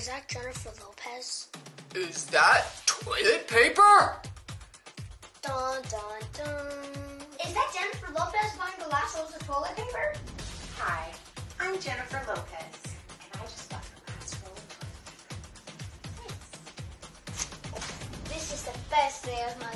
Is that Jennifer Lopez? Is that toilet paper? Dun dun dun. Is that Jennifer Lopez buying the last rolls of toilet paper? Hi, I'm Jennifer Lopez, and I just bought the last roll of toilet paper. Thanks. This is the best day of my.